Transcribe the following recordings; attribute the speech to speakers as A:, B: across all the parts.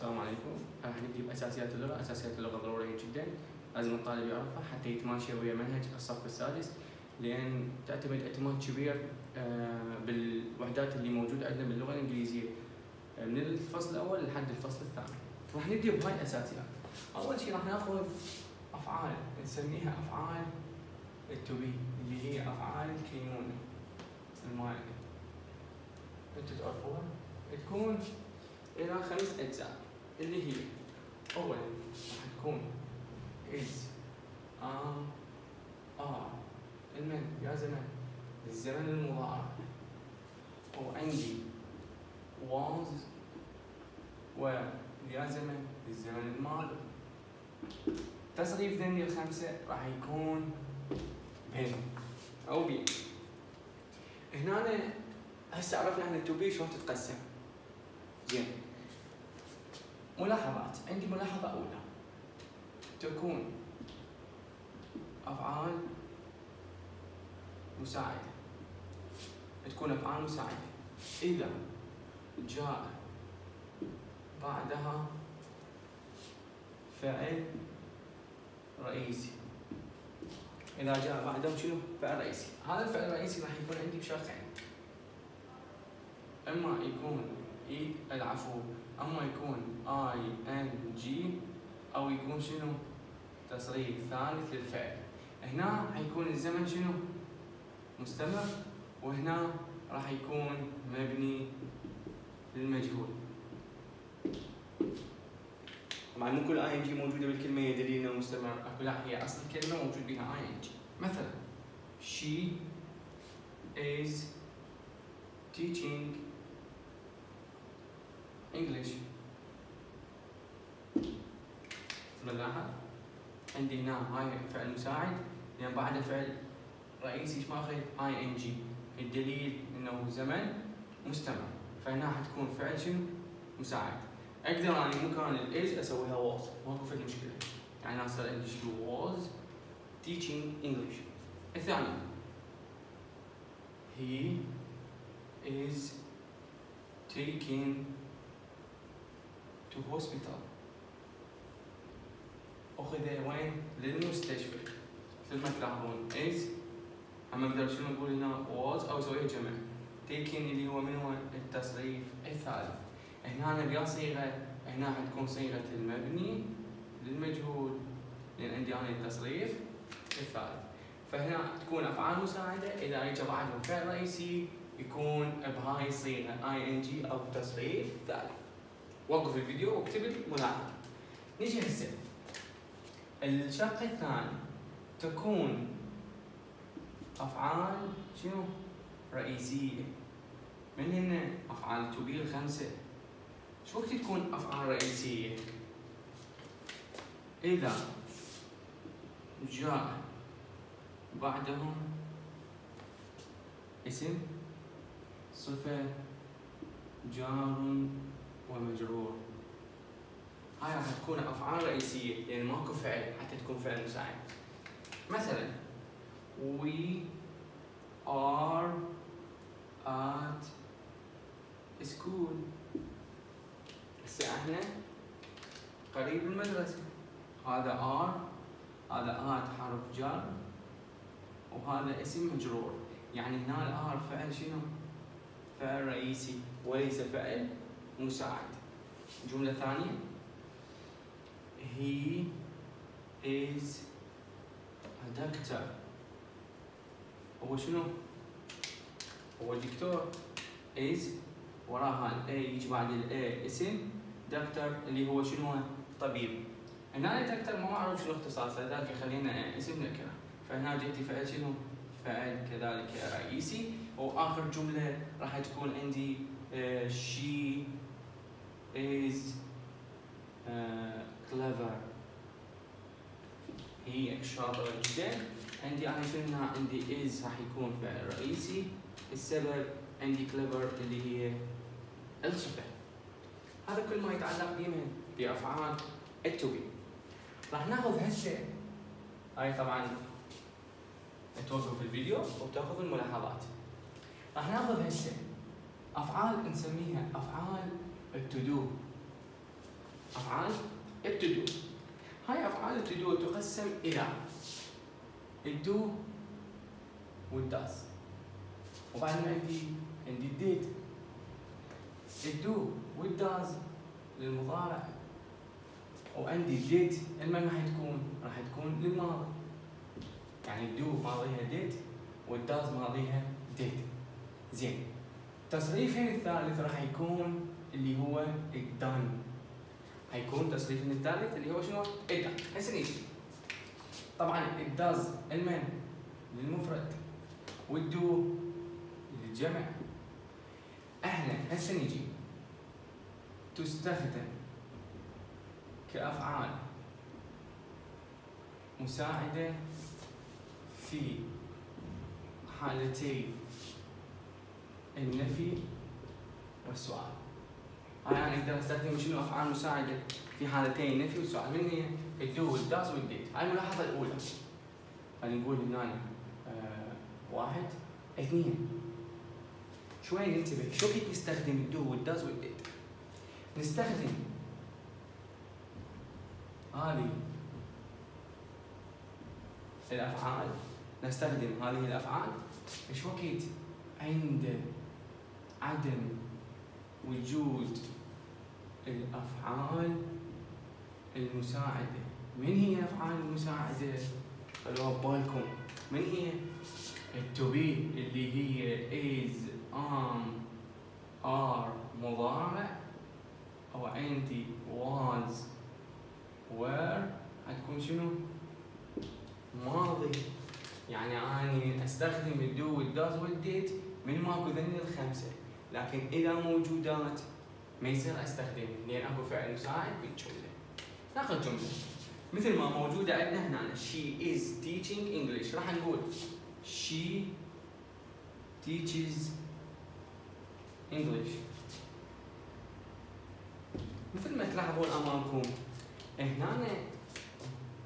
A: السلام عليكم. راح نبدي بأساسيات اللغة، أساسيات اللغة ضرورية جدا. لازم الطالب يعرفها حتى يتماشى ويا منهج الصف السادس. لأن تعتمد اعتماد كبير آه، بالوحدات اللي موجودة عندنا باللغة الإنجليزية. آه، من الفصل الأول لحد الفصل الثاني. راح نبدي بهاي الأساسيات. أول شيء راح نأخذ أفعال نسميها أفعال التو بي اللي هي أفعال الكينونه الماء أنتم تعرفوها؟ تكون إلى خمس أجزاء. اللي هي اولا راح تكون is am are إلمن يا زمن الزمن المضارع وعندي was ويا زمن الزمن الماضي. تصريف ذني الخمسة راح يكون بين. أو بين. هنا هسه عرفنا إحنا التو بي شلون تتقسم. زين ملاحظات. عندي ملاحظة أولى. تكون أفعال مساعدة. تكون أفعال مساعدة. إذا جاء بعدها فعل رئيسي. إذا جاء بعدهم شنو؟ فعل رئيسي. هذا الفعل الرئيسي راح يكون عندي بشرطين. إما يكون العفو. أما يكون اي ان جي أو يكون شنو؟ تصريف ثالث للفعل هنا حيكون الزمن شنو؟ مستمر وهنا راح يكون مبني للمجهول. طبعا مو كل ing موجودة بالكلمة دليل انه مستمر اكو لا هي أصل الكلمة موجود بها ing مثلا she is teaching English. نلاحظ عندي هنا هاي فعل مساعد. لأن بعد فعل رئيسي ماخذ اي ان جي الدليل إنه زمن مستمر. فهنا حتكون فعل شنو؟ مساعد. أقدر اني مكان الاز أسويها was. ماكو في مشكلة. يعني صار عندي شنو was teaching English. الثاني. He is taking to hospital. أخذ وين؟ للمستشفى مثل ما تلاحظون is هم أقدر شنو نقول هنا was أو اسويها جمع taking اللي هو من هو التصريف الثالث هنا نبي صيغه هنا حتكون صيغه المبني للمجهول لأن عندي أنا التصريف الثالث فهنا تكون افعال مساعده اذا اجى بعدهم فعل رئيسي يكون بهاي ان جي أو تصريف ثالث وقف الفيديو واكتب الملاحظه نجي هسه. الشق الثاني. تكون أفعال شنو؟ رئيسية. من هنا أفعال تبي الخمسه شو وقت تكون أفعال رئيسية؟ إذا جاء بعدهم اسم صفة جار ومجرور هاي راح تكون أفعال رئيسية يعني ماكو فعل حتى تكون فعل مساعد. مثلا we are at school. هسه إحنا قريب المدرسة. هذا ار هذا ات حرف جر وهذا اسم مجرور. يعني هنا الار فعل شنو؟ فعل رئيسي وليس فعل مساعد. جملة ثانية. He is a doctor. هو شنو؟ هو دكتور is وراها ال A يجي بعد ال A. اسم دكتور اللي هو شنو طبيب. هنا دكتور ما اعرف شنو اختصاصه لذلك خلينا اسم نكره. فهنا جتي فعل شنو؟ فعل كذلك رئيسي. وآخر جملة راح تكون عندي uh, she is uh, clever. هي شاطرة جدا عندي أنا شنو عندي is راح يكون فعل رئيسي السبب عندي clever اللي هي الصفة هذا كل ما يتعلق بمن بأفعال التوبي راح ناخذ هسه هاي طبعا توقف الفيديو وتاخذ الملاحظات. راح ناخذ هسه أفعال نسميها أفعال التدو. أفعال؟ التدو. هاي أفعال التدو تقسم إلى الدو وال does. وبعد ما عندي عندي الديت. الدو والداز للمضارع. وعندي الديت. المن راح تكون راح تكون للماضي. يعني ال do ماضيها did وال does ماضيها did. زين. تصريفهم الثالث راح يكون اللي هو ال done. حيكون تصريفين الثالث اللي هو شنو؟ ال done هسه نيجي طبعا الداز المن للمفرد. والدو للجمع. إحنا هسه نيجي تستخدم كأفعال مساعدة في حالتي النفي والسؤال. أنا أقدر استخدم شنو؟ أفعال مساعدة. في حالتي النفي والسؤال من هي؟ الدو والداز والديت. هاي الملاحظة الأولى. خلينا نقول هنا آه واحد. اثنين. شوي ننتبه شو كيف نستخدم الدو والداز والديت؟ نستخدم هذه الأفعال. نستخدم هذه الأفعال. إيش وقت؟ عند عدم وجود الأفعال المساعدة. من هي الافعال المساعدة؟ خلوها ببالكم من هي؟ التوبي اللي هي is am are مضارع أو عندي was were. حتكون شنو؟ ماضي. يعني اني أستخدم الدو والداز والديت من ماكو ذني الخمسة. لكن إذا موجودات ما يصير أستخدم لأن أكو فعل مساعد بالجمله ناخذ جمله مثل ما موجودة عندنا هنا she is teaching English. راح نقول she teaches English. مثل ما تلاحظون أمامكم هنا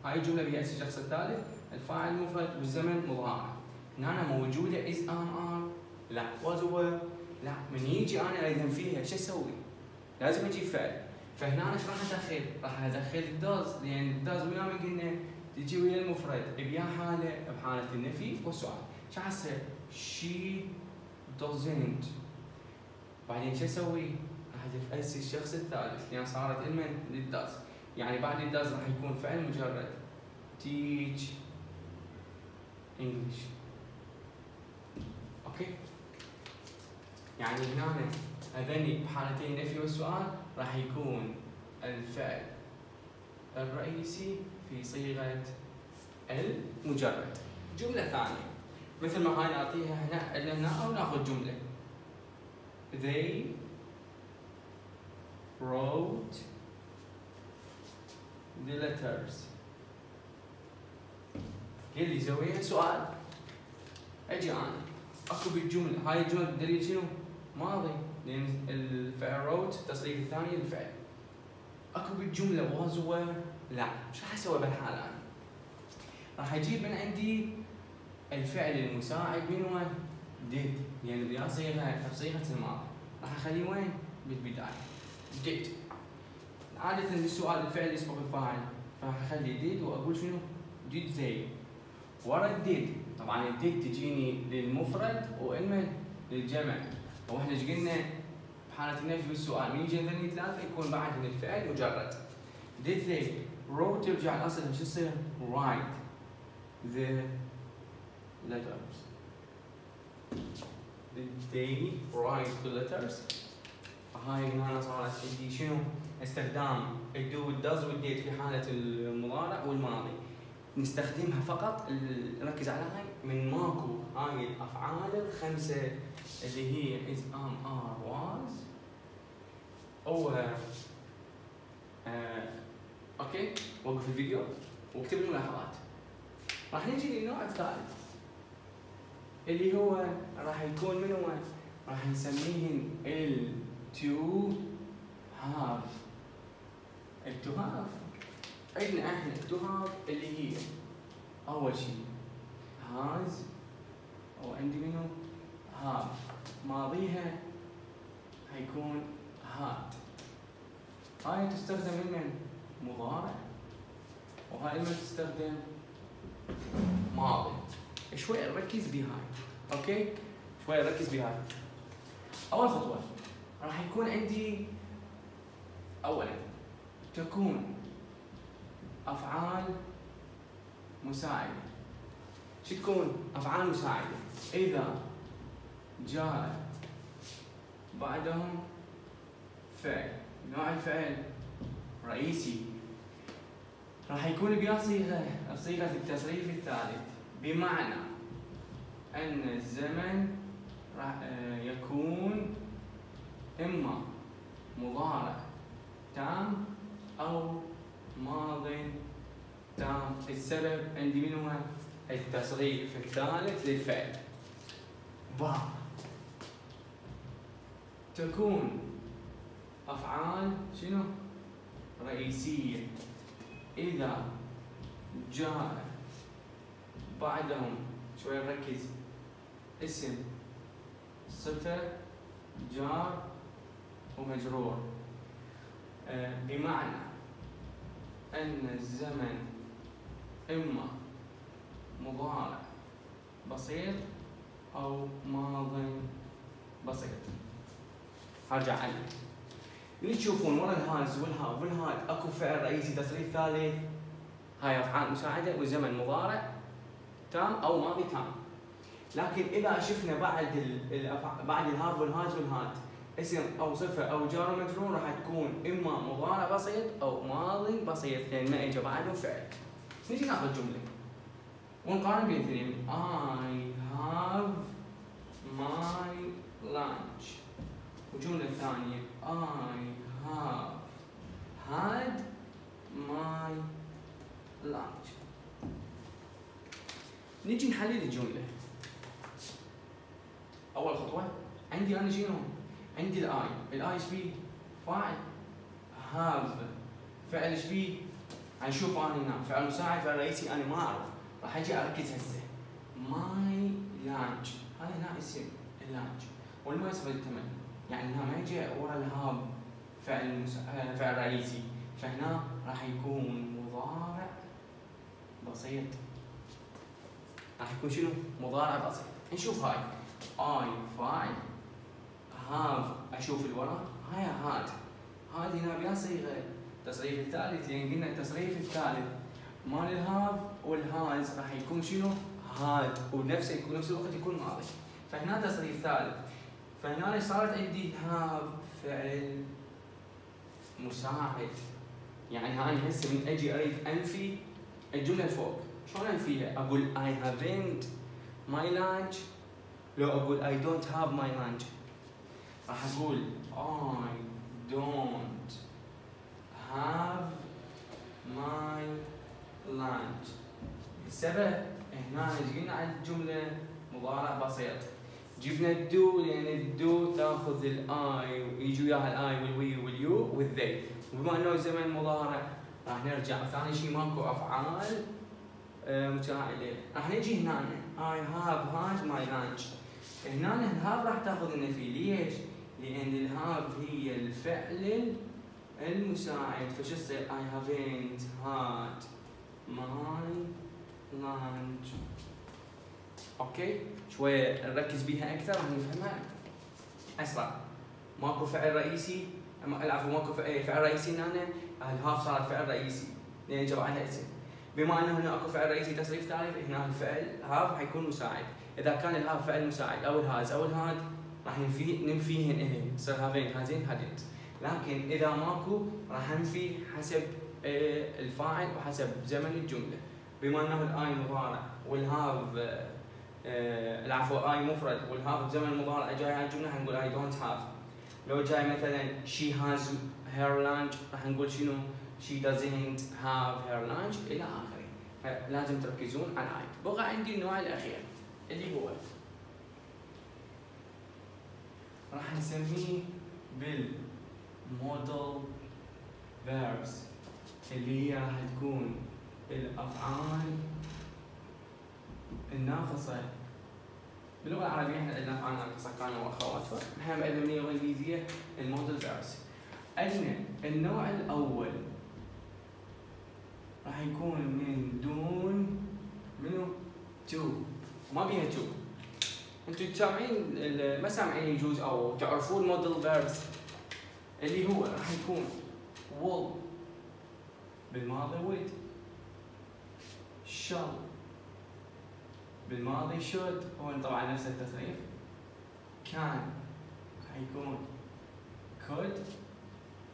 A: هاي الجمله بها الشخص الثالث الفاعل مفرد والزمن مضارع. هنا موجودة is am are لا. Was were. لا من يجي أنا اريد فيها شو أسوي؟ لازم أجيب فعل. فهنا إيش راح أدخل؟ راح أدخل ال does. لأن ال does ويا ما قلنا تجي ويا المفرد. بيا حالة بحالة النفي والسؤال. شو حصير؟ she doesn't. بعدين شو أسوي؟ راح احذف الشخص الثالث. لأن صارت إلمن لل does. يعني بعد ال does راح يكون فعل مجرد. Teach English أوكي يعني هنا هذني بحالتين النفي والسؤال راح يكون الفعل الرئيسي في صيغة المجرد جملة ثانية. مثل ما هاي نعطيها هنا عندنا هنا أو نأخذ جملة. They wrote the letters. هي اللي يسويها سؤال. أجي أنا. أكو بالجمله هاي الجمله دليل شنو؟ ماضي. لأن الفعل wrote التصريف الثاني للفعل أكو بالجمله was were لا. إيش راح أسوي بالحاله أنا؟ راح أجيب من عندي الفعل المساعد من وين؟ did يعني يا صيغه صيغة الماضي. راح أخليه وين؟ بالبداية. did عادة السؤال الفعل يسبق الفاعل فراح أخلي did وأقول شنو؟ ديد زي ورا الديد طبعا الديد تجيني للمفرد وإلمن للجمع. وإحنا إيش قلنا؟ بحالة النفي بالسؤال من يجي ذني ثلاثة؟ يكون بعد من الفعل مجرد. Did they wrote ترجع الأصل شو يصير؟ Write the letters. Did they write the letters. هاي هنا صارت عندي شنو؟ استخدام. الدو والدز والديت في حالة المضارع والماضي. نستخدمها فقط. نركز على هاي. من ماكو. هاي الأفعال الخمسة اللي هي is am are was. أو آه أوكي وقف الفيديو. واكتب الملاحظات راح نجي للنوع الثالث. اللي هو راح يكون من هو راح نسميه ال to have. ال to have. عندنا إحنا التهم اللي هي أول شيء هاز أو عندي منو؟ have ماضيها حيكون had هاي تستخدم من مضارع وهاي لما تستخدم ماضي شوي نركز بهاي أوكي شوي نركز بهاي اول خطوه راح يكون عندي اولا تكون افعال مساعده شو تكون افعال مساعده اذا جاء بعدهم فعل. نوع الفعل رئيسي. راح يكون بها صيغه صيغه التصريف الثالث. بمعنى أن الزمن راح آه، يكون إما مضارع تام أو ماض تام. السبب عندي من هو التصريف الثالث للفعل. با تكون أفعال شنو؟ رئيسية. إذا جاء بعدهم شوي نركز اسم صفة جار ومجرور. آه، بمعنى أن الزمن إما مضارع بسيط أو ماض بسيط. هرجع عنه. اللي تشوفون ورا ال has وال have وال had أكو فعل رئيسي تصريف ثالث. هاي أفعال مساعدة والزمن مضارع. تام أو ماضي تام. لكن إذا شفنا بعد بعد ال have وال has وال had اسم أو صفة أو جار مجرور راح تكون إما مضارع بسيط أو ماضي بسيط لأن ما اجى بعده فعل. نجي ناخذ جملة. ونقارن بين الاثنين I have my lunch. والجمله الثانية I have had my lunch. نجي نحلل الجمله اول خطوه عندي أنا شنو عندي ال I ال I إيش بيه فاعل have فعل إيش بيه نشوف أنا هنا فعل مساعد فعل رئيسي أنا ما اعرف راح أجي اركز هسه my lunch هذا هنا اسم ال lunch يسبب الثمن يعني هنا ما يجي ورا ال have فعل مسا... فعل رئيسي. فهنا راح يكون مضارع بسيط. راح يكون شنو؟ مضارع بسيط. نشوف هاي. I فاعل have أشوف الورا هاي had هذه هنا بها صيغة. التصريف الثالث لأن قلنا التصريف الثالث. مال ال have وال has راح يكون شنو؟ had. ونفسه يكون نفس الوقت يكون ماضي. فهنا تصريف ثالث. فهنا صارت عندي هاف فعل مساعد. يعني أنا هسه من أجي أريد أنفي الجملة الفوق شلون انفيها؟ أقول I haven't my lunch. لو أقول I don't have my lunch. راح أقول I don't have my lunch. السبب هنا قلنا على الجملة؟ مضارع بسيط. جبنا الدو لأن الدو تاخذ الآي ويجي وياها الآي والوي واليو والذي. وبما إنه زمن مضارع راح نرجع. ثاني شيء ماكو أفعال آه، مساعده راح نجي هنا. I have had my lunch هنا ال have راح تاخذ النفي ليش؟ لأن ال have هي الفعل المساعد. فشو يصير I haven't had my lunch. أوكي؟ شوية نركز بيها أكثر راح نفهمها أسرع. ماكو فعل رئيسي. العفو ماكو فعل رئيسي هنا. ال have صارت فعل رئيسي. لأن جاب عنها اسم بما أنه هنا أكو فعل رئيسي تصريف ثالث هنا الفعل have حيكون مساعد. إذا كان ال have فعل مساعد أو ال has أو ال had راح ننفي ننفيهن اهن يصير haven't hasn't hadn't لكن إذا ماكو راح ننفي حسب آه، الفاعل وحسب زمن الجملة. بما أنه ال I مضارع وال have العفو I مفرد. وال have بزمن مضارع جاي على الجمله حنقول I don't have لو جاي مثلا she has her lunch راح نقول شنو؟ She doesn't have her lunch. إلى آخره. فلازم تركزون على اي بقى عندي النوع الاخير اللي هو راح نسميه بالمودل verbs اللي هي راح تكون الأفعال الناقصه باللغة العربية إحنا عندنا افعال ناقصه كانوا واخواتها إحنا عندنا باللغة الإنجليزية المودل verbs عندنا النوع الأول راح يكون من دون منو؟ to. ما بيها to. أنتم ال- ما سامعين يجوز أو تعرفون modal verbs اللي هو راح يكون will بالماضي would shall بالماضي. should هو طبعا نفس التصريف. كان راح يكون could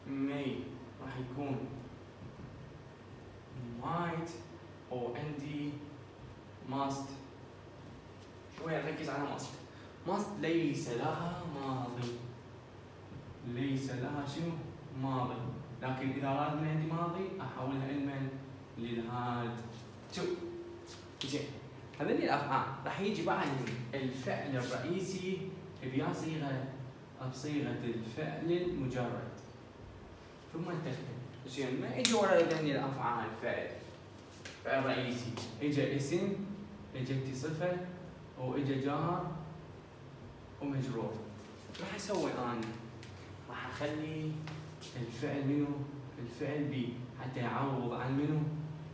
A: may راح يكون might أو عندي must. شوية نركز على must. must ليس لها ماضي. ليس لها شنو؟ ماضي. لكن إذا أراد من عندي ماضي أحولها لمن للهاد. تو زين. هذول الأفعال راح يجي بعد الفعل الرئيسي بيا صيغة بصيغة الفعل المجرد. ثم التكمل زين ما اجى ورا ذني الافعال فعل فعل رئيسي. اجى اسم اجت صفه واجى جار ومجرور راح أسوي أنا. راح أخلي الفعل منو الفعل be. حتى يعوض عن منو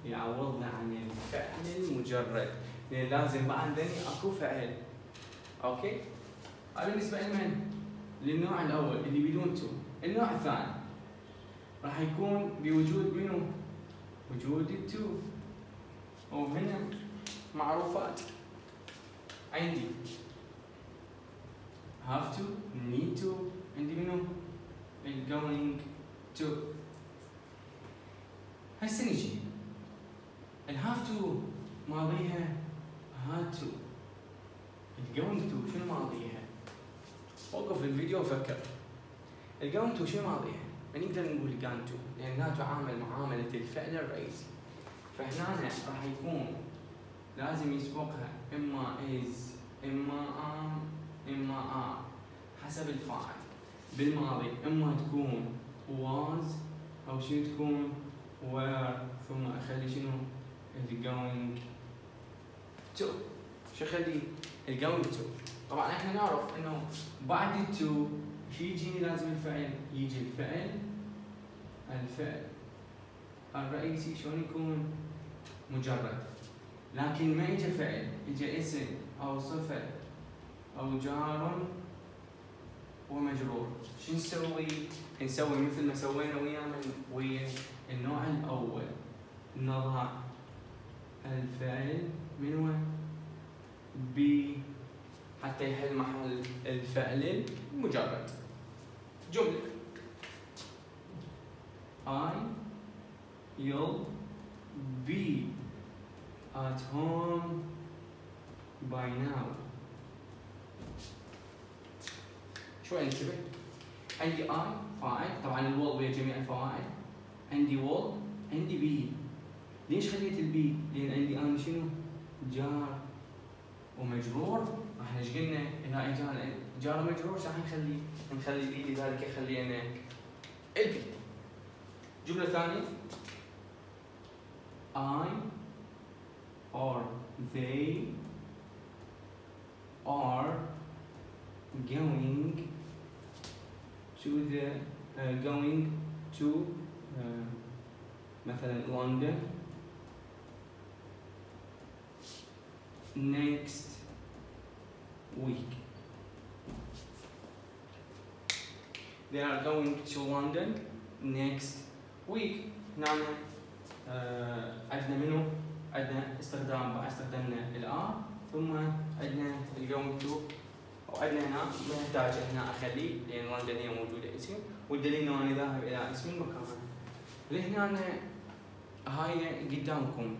A: يعوضنا عن الفعل المجرد. لازم بعد ذني اكو فعل أوكي؟ هذا بالنسبة لمن للنوع الأول اللي بدون تو. النوع الثاني راح يكون بوجود منو؟ وجود التو. وهنا معروفات. عندي have to need to. عندي منو؟ going to. هسه نجي. ال have to ماضيها had to going to شنو ماضيها؟ وقف الفيديو وفكر ال going to شنو ماضيها؟ ما نقدر نقول gone to لانها تعامل معاملة الفعل الرئيسي فهنا راح يكون لازم يسبقها إما is إما am إما are حسب الفاعل بالماضي إما تكون was أو شنو تكون were ثم أخلي شنو ال going to شو يخلي ال going to طبعا إحنا نعرف إنه بعد 2 شو يجيني لازم الفعل. يجي الفعل الفعل. الرئيسي شلون يكون؟ مجرد. لكن ما يجي فعل يجي اسم أو صفة أو جار ومجرور. شو نسوي؟ نسوي مثل ما سوينا ويا ويا النوع الأول. نظهر. الفعل من وين؟ ب. حتى يحل محل الفعل المجرد. جملة. I you'll be at home by now. شوي انتبه. عندي I فاعل. طبعا ال will ويا جميع الفواعل عندي will عندي be. ليش خليت ال be؟ لأن عندي أنا شنو؟ جار ومجرور راح إيش قلنا؟ إذا اجانا جار ومجرور راح نخلي نخلي be لذلك خلينا ال be جملة ثانية I or they are going to the uh, going to uh, مثلا London next week. They are going to London next week. هنا آه، عندنا منو؟ عندنا إستخدام استخدمنا ال are ثم عندنا اليوم تو وعندنا هنا ما يحتاج هنا اخليه لأن لندن هي موجودة اسم. والدليل إنه أنا ذاهب إلى اسم المكان. لهنا هاي قدامكم.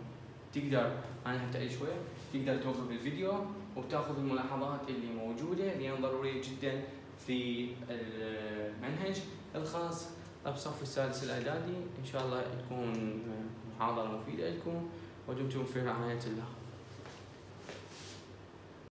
A: تقدر أنا حتى شوية تقدر توقف الفيديو وتاخذ الملاحظات اللي موجودة لأن ضرورية جدا في المنهج الخاص. بصف السادس الأعدادي. إن شاء الله تكون محاضرة مفيدة لكم ودمتم في رعاية الله.